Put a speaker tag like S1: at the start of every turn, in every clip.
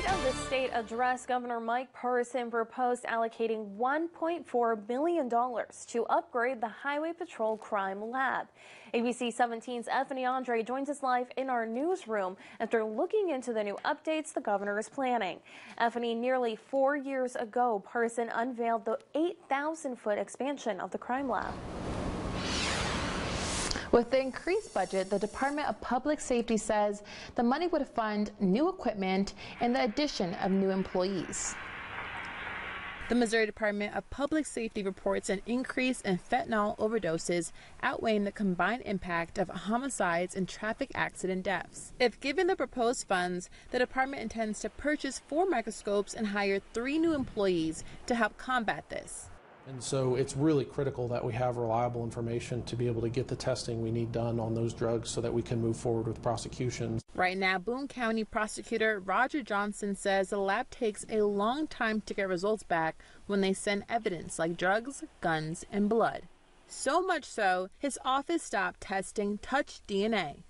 S1: State of the State address, Governor Mike Parson proposed allocating $1.4 million to upgrade the Highway Patrol Crime Lab. ABC 17's Effany Andre joins us live in our newsroom after looking into the new updates the governor is planning. Effany, nearly four years ago, Parson unveiled the 8,000 foot expansion of the crime lab.
S2: With the increased budget, the Department of Public Safety says the money would fund new equipment and the addition of new employees. The Missouri Department of Public Safety reports an increase in fentanyl overdoses, outweighing the combined impact of homicides and traffic accident deaths. If given the proposed funds, the department intends to purchase four microscopes and hire three new employees to help combat this.
S3: And so it's really critical that we have reliable information to be able to get the testing we need done on those drugs so that we can move forward with prosecutions.
S2: Right now, Boone County prosecutor Roger Johnson says the lab takes a long time to get results back when they send evidence like drugs, guns, and blood. So much so, his office stopped testing touch DNA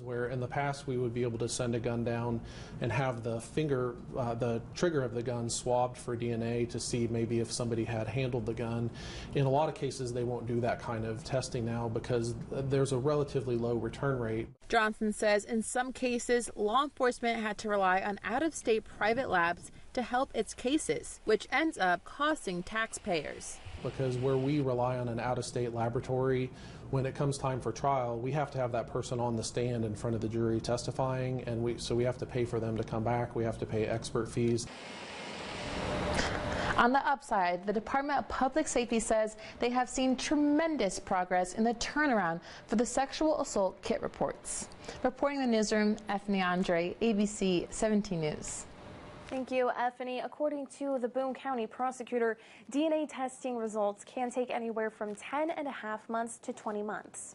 S3: where in the past we would be able to send a gun down and have the finger, uh, the trigger of the gun swabbed for DNA to see maybe if somebody had handled the gun. In a lot of cases, they won't do that kind of testing now because there's a relatively low return rate.
S2: Johnson says in some cases, law enforcement had to rely on out of state private labs to help its cases, which ends up costing taxpayers.
S3: Because where we rely on an out of state laboratory, when it comes time for trial, we have to have that person on the stand in front of the jury testifying, and we, so we have to pay for them to come back. We have to pay expert fees.
S2: On the upside, the Department of Public Safety says they have seen tremendous progress in the turnaround for the sexual assault kit reports. Reporting the newsroom, Effany Andre, ABC 17 News.
S1: Thank you, Effany. According to the Boone County prosecutor, DNA testing results can take anywhere from 10 and a half months to 20 months.